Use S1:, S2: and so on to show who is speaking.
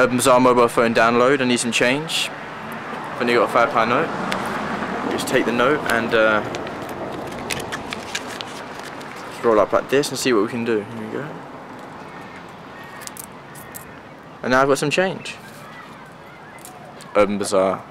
S1: Um, Urban Bizarre mobile phone download. I need some change. I've only got a five pound note. Just take the note and uh, roll up like this and see what we can do. Here we go. And now I've got some change. Um, Urban Bizarre.